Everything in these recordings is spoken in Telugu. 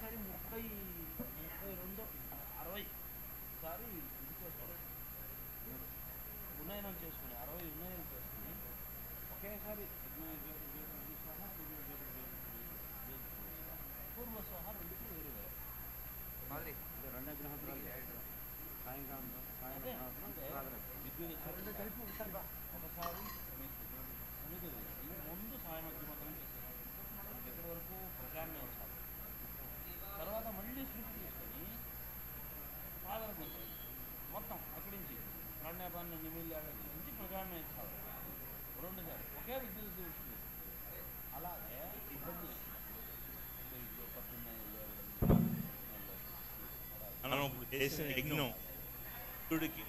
ఒకేసారి ముప్పై ముప్పై రెండు అరవై సారి ఇది చేసుకోవాలి ఉన్నయనం చేసుకుని అరవై ఉన్నయనం చేసుకుని ఒకేసారి పూర్వ సహా రెండుకి వేరు వేరు మళ్ళీ రెండు అగ్నిహోత్రాలు సాయంకాలం సాయంకాలం విద్యుత్ రెండు కలిపి ఒకసారి ముందు సాయం అగ్నిహోత్రం చేస్తారు ఎక్కడి వరకు ప్రజాన్నే వచ్చారు తర్వాత మళ్ళీ స్విచ్ తీసుకొని పాదన మొత్తం అక్కడి నుంచి ప్రాణ్యాపాన్ని నిమిల్లి నుంచి ప్రజాన్నే ఇస్తారు రెండు సార్లు. ఒకే విద్యుత్ దృష్టి అలాగే ఇబ్బంది మనం ఇప్పుడు చేసిన యజ్ఞం సూర్యుడికి.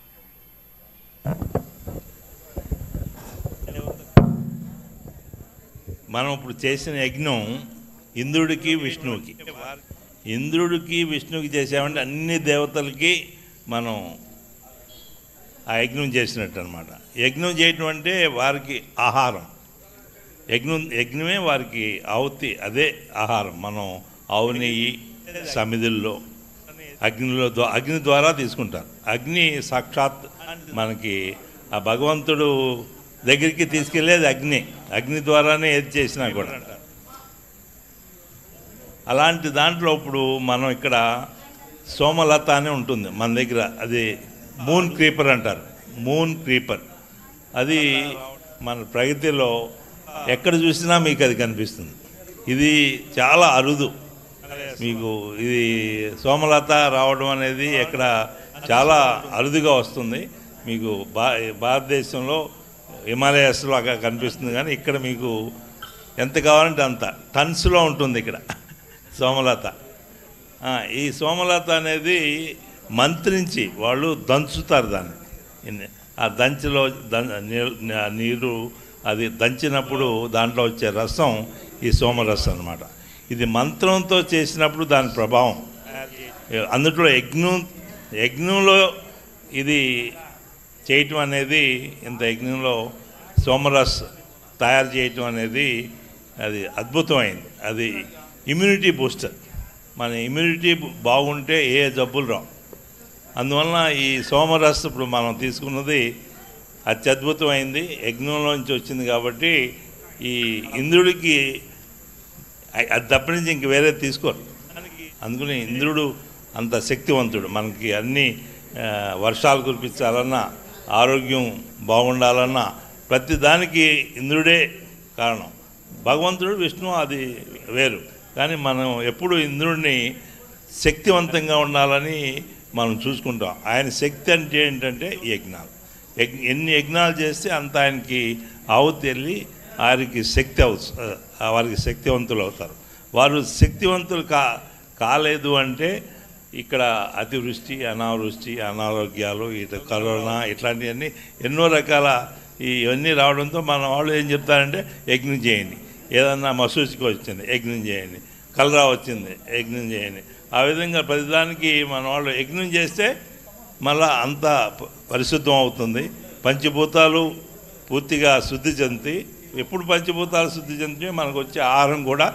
మనం ఇప్పుడు చేసిన యజ్ఞం ఇంద్రుడికి విష్ణువుకి. ఇంద్రుడికి విష్ణువుకి చేసామంటే అన్ని దేవతలకి మనం ఆ యజ్ఞం చేసినట్టు అనమాట యజ్ఞం చేయటం అంటే వారికి ఆహారం. యజ్ఞం యజ్ఞమే వారికి ఆవుతి అదే ఆహారం. మనం ఆవు నెయ్యి సమిధుల్లో అగ్నిలో అగ్ని ద్వారా తీసుకుంటారు. అగ్ని సాక్షాత్ మనకి ఆ భగవంతుడు దగ్గరికి తీసుకెళ్ళేది అగ్ని. అగ్ని ద్వారానే ఏది చేసినా కూడా. అలాంటి దాంట్లో ఇప్పుడు మనం ఇక్కడ సోమలత అని ఉంటుంది మన దగ్గర. అది మూన్ క్రీపర్ అంటారు. మూన్ క్రీపర్ అది మన ప్రగతిలో ఎక్కడ చూసినా మీకు అది కనిపిస్తుంది. ఇది చాలా అరుదు. మీకు ఇది సోమలత రావడం అనేది ఎక్కడ చాలా అరుదుగా వస్తుంది. మీకు భా భారతదేశంలో హిమాలయాస్లో అక్కడ కనిపిస్తుంది. కానీ ఇక్కడ మీకు ఎంత కావాలంటే అంత. టన్స్లో ఉంటుంది ఇక్కడ. సోమలత. ఈ సోమలత అనేది మంత్రించి వాళ్ళు దంచుతారు దాన్ని. ఆ దంచిలో నీరు అది దంచినప్పుడు దాంట్లో వచ్చే రసం ఈ సోమరసం అన్నమాట. ఇది మంత్రంతో చేసినప్పుడు దాని ప్రభావం. అందులో యజ్ఞం యజ్ఞంలో ఇది చేయటం అనేది ఇంత యజ్ఞంలో సోమరస్ తయారు చేయటం అనేది అది అద్భుతమైంది. అది ఇమ్యూనిటీ బూస్టర్ మన ఇమ్యూనిటీ బాగుంటే ఏ జబ్బులు రావు. అందువలన ఈ సోమరస్ ఇప్పుడు మనం తీసుకున్నది అత్యద్భుతమైంది. యజ్ఞంలోంచి వచ్చింది కాబట్టి ఈ ఇంద్రుడికి అది తప్ప నుంచి ఇంక వేరే తీసుకోరు. అందుకని ఇంద్రుడు అంత శక్తివంతుడు. మనకి అన్ని వర్షాలు కురిపించాలన్నా ఆరోగ్యం బాగుండాలన్నా ప్రతి దానికి ఇంద్రుడే కారణం. భగవంతుడు విష్ణు అది వేరు. కానీ మనం ఎప్పుడు ఇంద్రుడిని శక్తివంతంగా ఉండాలని మనం చూసుకుంటాం. ఆయన శక్తి అంటే ఏంటంటే యజ్ఞాలు. ఎన్ని యజ్ఞాలు చేస్తే అంత ఆయనకి ఆవుతి వెళ్ళి వారికి శక్తి అవు వారికి శక్తివంతులు అవుతారు. వారు శక్తివంతులు కా కాలేదు అంటే ఇక్కడ అతివృష్టి అనావృష్టి అనారోగ్యాలు ఇటు కరోనా ఇట్లాంటివన్నీ ఎన్నో రకాల ఇవన్నీ రావడంతో మన వాళ్ళు ఏం చెప్తారంటే యజ్ఞం చేయండి. ఏదన్నా మసూచికి వచ్చింది యజ్ఞం చేయండి. కలరా వచ్చింది యజ్ఞం చేయండి. ఆ విధంగా ప్రతిదానికి మన వాళ్ళు యజ్ఞం చేస్తే మళ్ళా అంత పరిశుద్ధం అవుతుంది. పంచభూతాలు పూర్తిగా శుద్ధి చెంది ఎప్పుడు పంచభూతాలు శుద్ధి చెందితే మనకు వచ్చే ఆహారం కూడా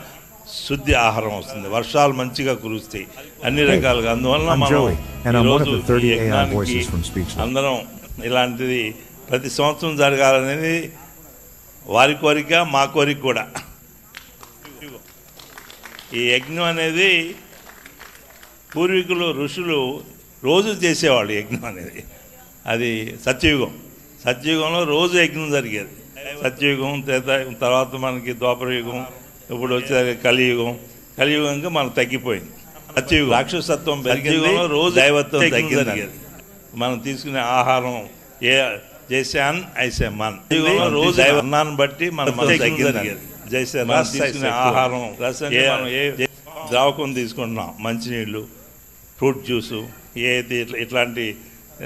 శుద్ధి ఆహారం వస్తుంది. వర్షాలు మంచిగా కురుస్తాయి. అన్ని రకాలుగా. అందువల్ల మనం Joey, and I'm one of ఈరోజు the 30 ఈ AI యజ్ఞానికి voices from Speechless. అందరం ఇలాంటిది ప్రతి సంవత్సరం జరగాలనేది వారి కోరిక మా కోరిక కూడా. ఈ యజ్ఞం అనేది పూర్వీకులు ఋషులు రోజు చేసేవాళ్ళు యజ్ఞం అనేది. అది సత్యయుగం. సత్యయుగంలో రోజు యజ్ఞం జరిగేది. సత్యయుగం త్రేతాయుగం తర్వాత మనకి ద్వాపరయుగం ఇప్పుడు వచ్చే కలియుగం. కలియుగంగా మనకు తగ్గిపోయింది. సత్యయుగం. రాక్షసత్వం పెరిగింది రోజు దైవత్వం తగ్గింది మనం తీసుకునే ఆహారం ఏ ఐసే మన్ రోజు అన్నాన్ని బట్టి మనం తగ్గింది తీసుకునే ఆహారం ద్రావకం తీసుకుంటున్నాం? మంచినీళ్ళు ఫ్రూట్ జ్యూసు ఏది ఇట్లా ఇట్లాంటి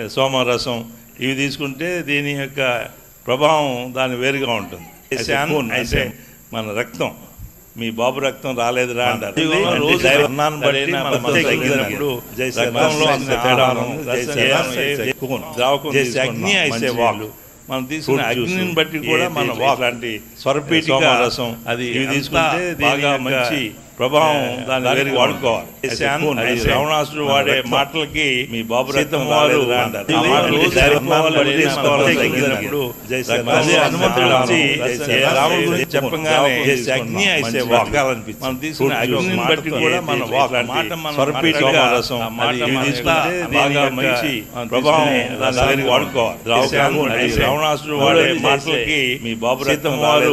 సోమరసం ఇవి తీసుకుంటే దీని యొక్క ప్రభావం దాని వేరుగా ఉంటుంది. మన రక్తం. మీ బాబు రక్తం రాలేదురా అంటారు. సరైన మనం రస్ రస్ రస్ తీసుకున్నాం. అగ్నిని బట్టి కూడా మన ఇట్లాంటి స్వరపీఠిక సోమరసం అది తీసుకుంటే బాగా మంచి ప్రభావం దాని వాడుకో శాంతి రావణాసుడు వాడే మాటలకి మీ బాబు రక్తం వారు రావణాసుడు వాడే మాటలకి మీ బాబు రక్తం వారు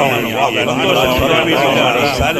सारे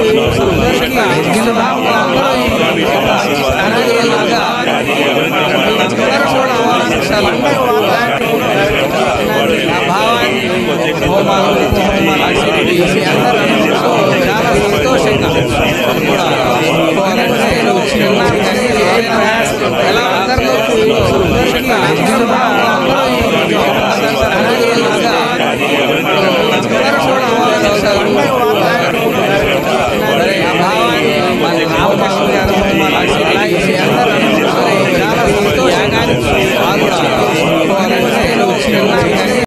Absolutely.